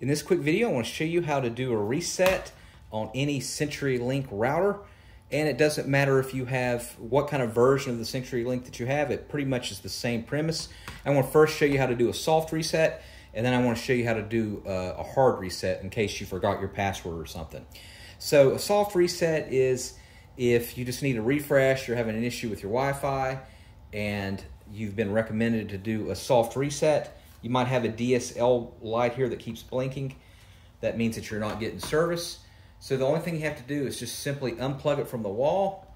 In this quick video, I want to show you how to do a reset on any CenturyLink router. And it doesn't matter if you have what kind of version of the CenturyLink that you have, it pretty much is the same premise. I want to first show you how to do a soft reset, and then I want to show you how to do uh, a hard reset in case you forgot your password or something. So a soft reset is if you just need a refresh, you're having an issue with your Wi-Fi, and you've been recommended to do a soft reset. You might have a DSL light here that keeps blinking. That means that you're not getting service. So the only thing you have to do is just simply unplug it from the wall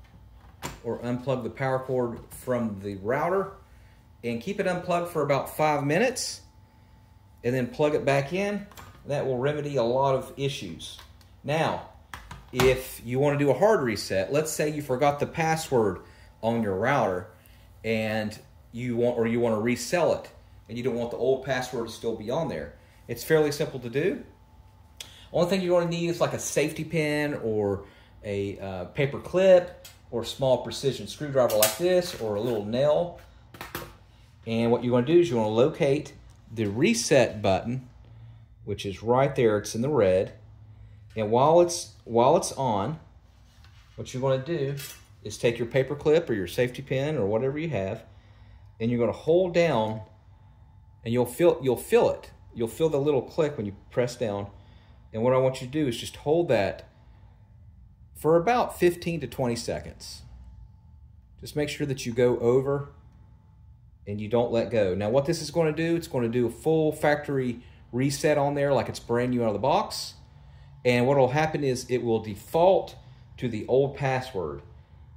or unplug the power cord from the router and keep it unplugged for about five minutes and then plug it back in. That will remedy a lot of issues. Now, if you want to do a hard reset, let's say you forgot the password on your router and you want or you want to resell it and you don't want the old password to still be on there. It's fairly simple to do. Only thing you're going to need is like a safety pin or a uh, paper clip or a small precision screwdriver like this or a little nail. And what you want to do is you want to locate the reset button, which is right there. It's in the red. And while it's while it's on, what you're going to do is take your paper clip or your safety pin or whatever you have, and you're going to hold down, and you'll feel you'll feel it. You'll feel the little click when you press down. And what I want you to do is just hold that for about 15 to 20 seconds. Just make sure that you go over and you don't let go. Now what this is going to do, it's going to do a full factory reset on there like it's brand new out of the box. And what will happen is it will default to the old password.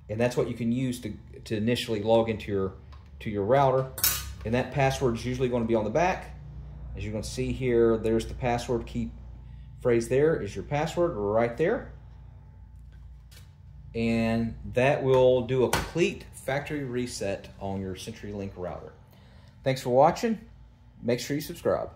And that's what you can use to, to initially log into your, to your router. And that password is usually going to be on the back. As you're going to see here, there's the password key phrase there is your password right there. And that will do a complete factory reset on your CenturyLink router. Thanks for watching. Make sure you subscribe.